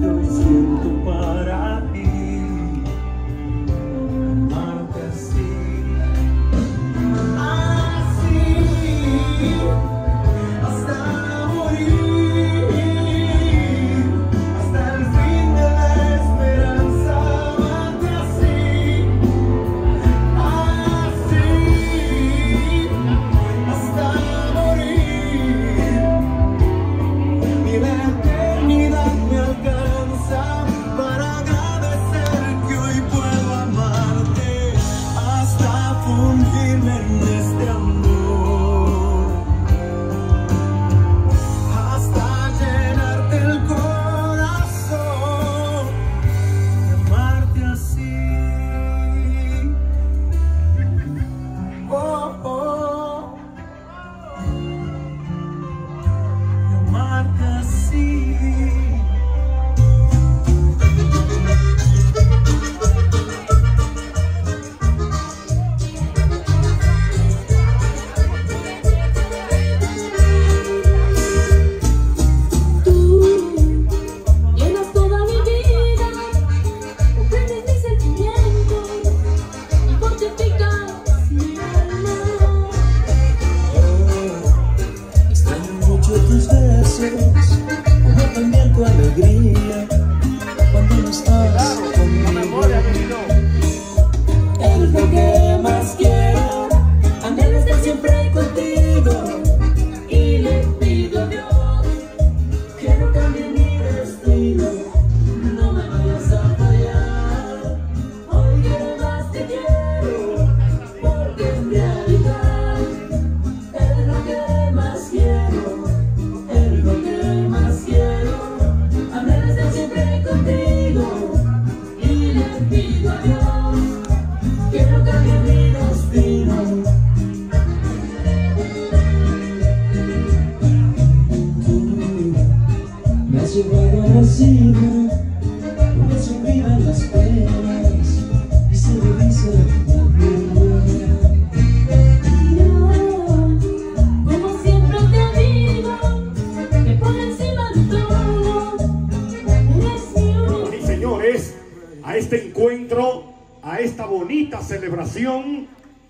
que hoy siento para ti. También llevado a la cima, donde se olvidan las penas y se revisa la vida. Como siempre te digo, que por encima de todo, eres mi único. y señores, a este encuentro, a esta bonita celebración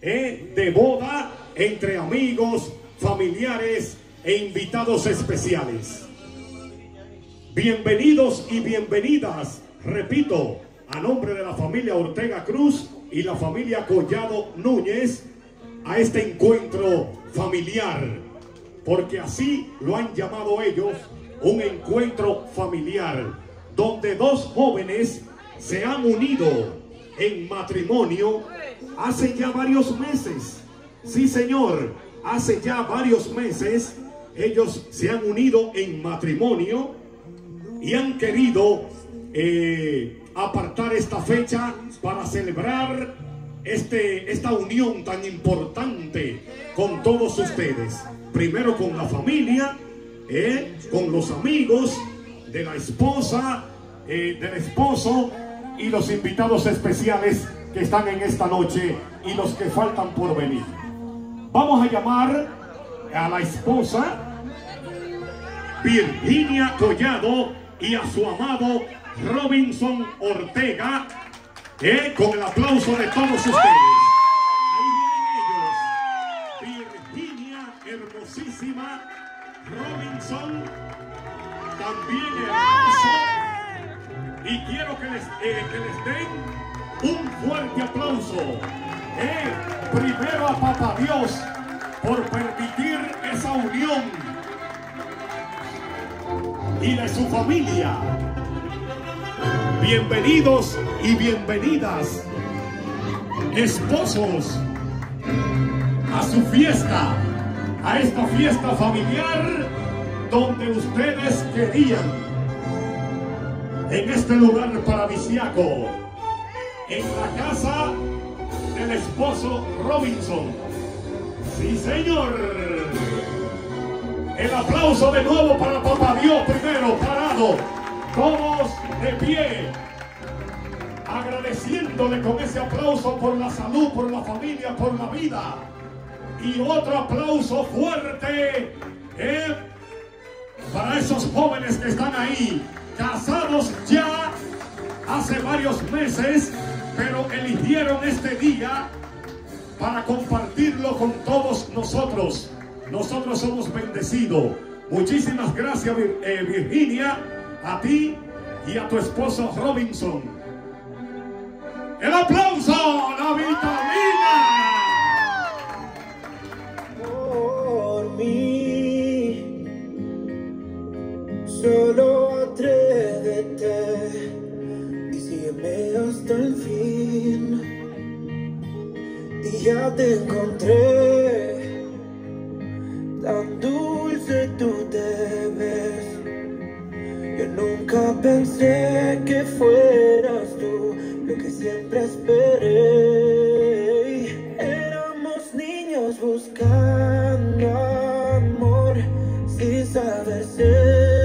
eh, de boda entre amigos, familiares e invitados especiales. Bienvenidos y bienvenidas, repito, a nombre de la familia Ortega Cruz y la familia Collado Núñez, a este encuentro familiar, porque así lo han llamado ellos, un encuentro familiar, donde dos jóvenes se han unido en matrimonio hace ya varios meses. Sí, señor, hace ya varios meses ellos se han unido en matrimonio y han querido eh, apartar esta fecha para celebrar este, esta unión tan importante con todos ustedes. Primero con la familia, eh, con los amigos de la esposa, eh, del esposo y los invitados especiales que están en esta noche y los que faltan por venir. Vamos a llamar a la esposa Virginia Collado y a su amado Robinson Ortega, con el aplauso de todos ustedes. Ahí vienen ellos. Virginia, hermosísima. Robinson, también hermoso. Y quiero que les, eh, que les den un fuerte aplauso. Eh, primero a Papá Dios por permitir esa unión y de su familia. Bienvenidos y bienvenidas, esposos, a su fiesta, a esta fiesta familiar donde ustedes querían. En este lugar paradisiaco, en la casa del esposo Robinson. Sí, señor. El aplauso de nuevo para Papá Dios primero, parado. Todos de pie. Agradeciéndole con ese aplauso por la salud, por la familia, por la vida. Y otro aplauso fuerte eh, para esos jóvenes que están ahí, casados ya hace varios meses, pero eligieron este día para compartirlo con todos nosotros. Nosotros somos bendecidos. Muchísimas gracias, eh, Virginia, a ti y a tu esposo Robinson. El aplauso, la vitamina. Por mí, solo atrévete y sígueme hasta el fin. Y ya te encontré. pensé que fueras tú lo que siempre esperé. Éramos niños buscando amor sin saber ser.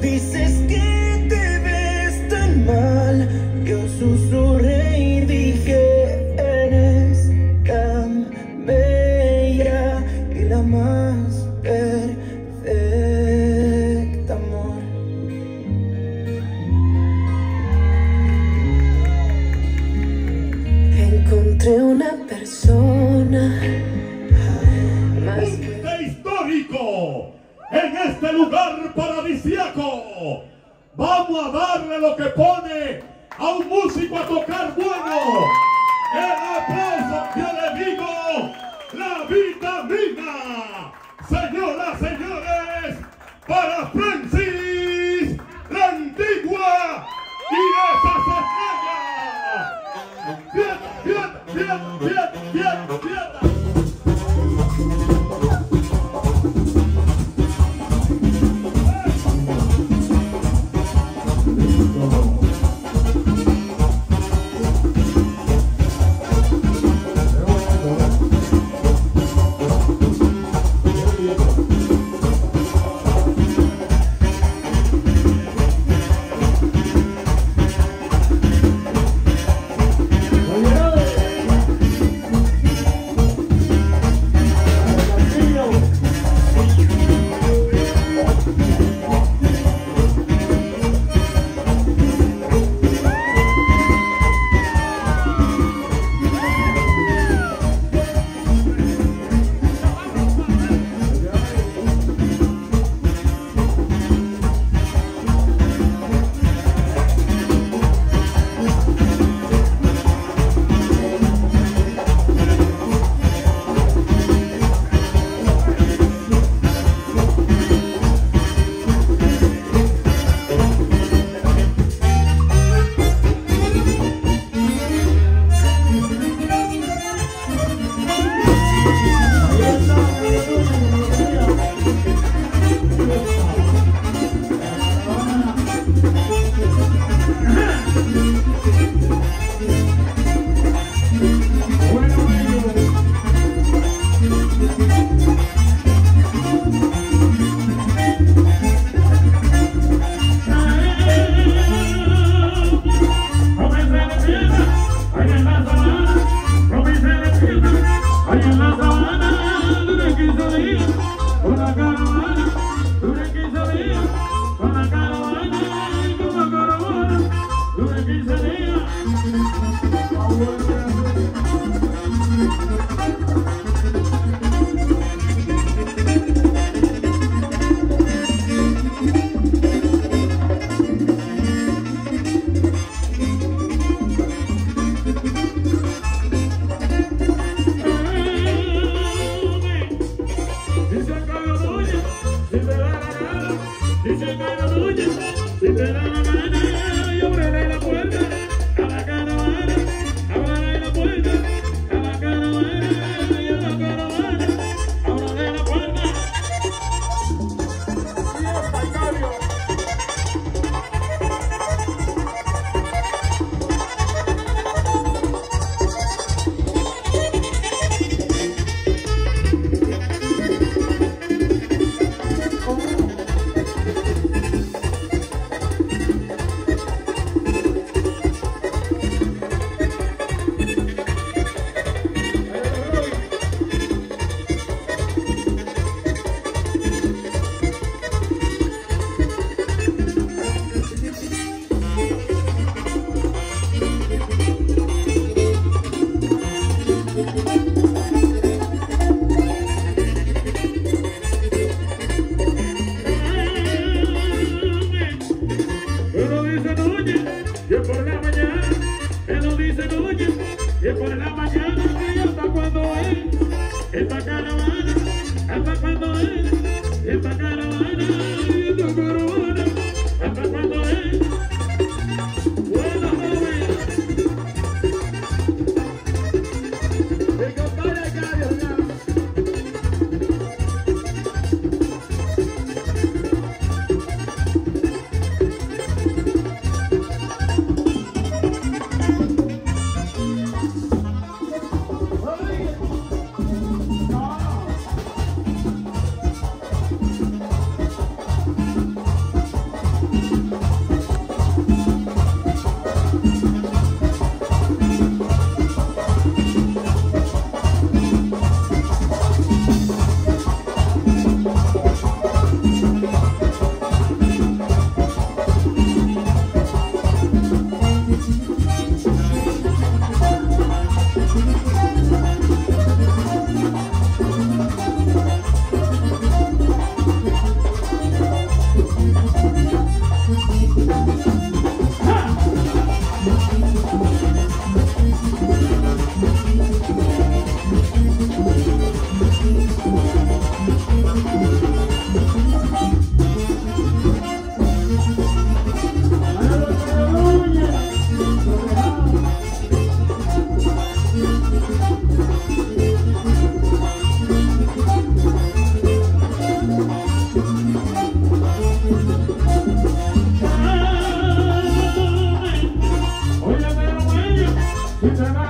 be It's an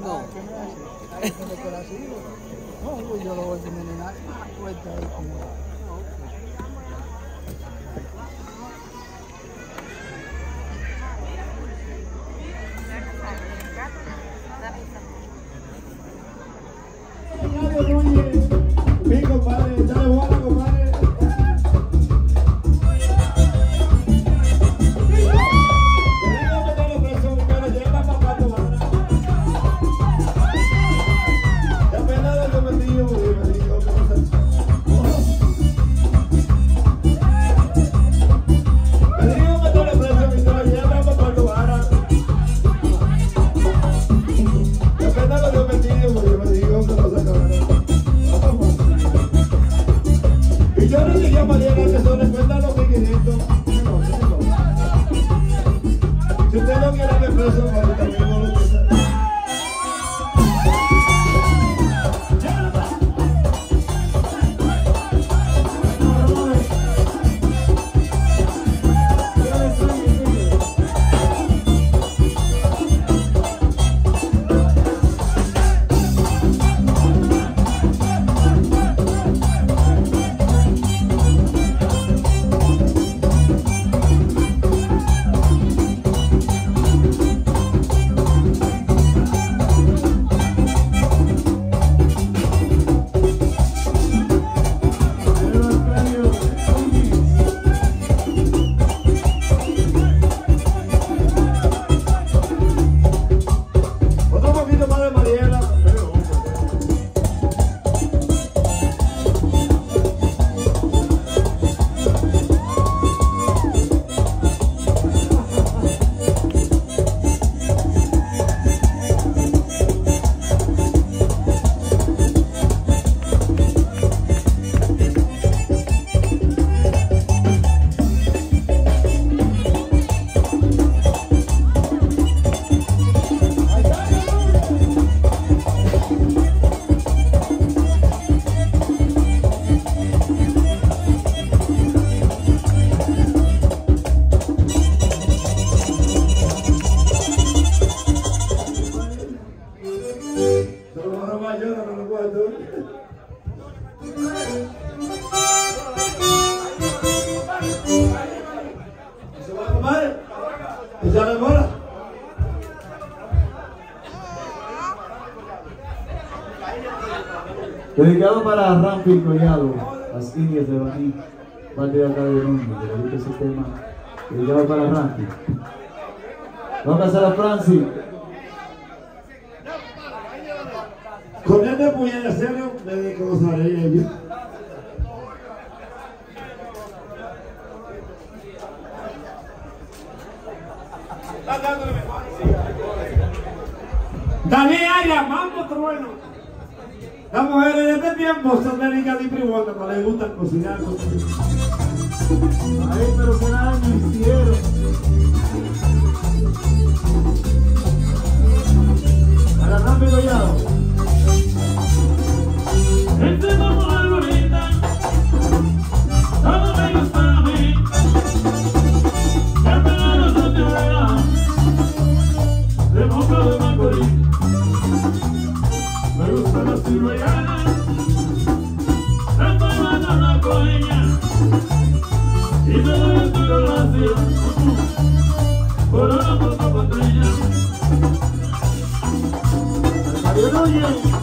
No. No, pues yo lo voy a envenenar. Una ahí como... Si usted no quiere ver preso, Juan Collado, las indias de Baní, van de acá de nombre, pero ese tema que ya va para Randy. Va a pasar a Franci. Con él me pudiera hacerlo, me dedico a gozar ellos. ¿eh? Daniel Arias, mando trueno. Las mujeres de este tiempo son delicadas y frivolas, no les gusta cocinar contigo. Ay, pero qué daño hicieron. Para rápido collado. Gente, vamos a bonita. Hallelujah.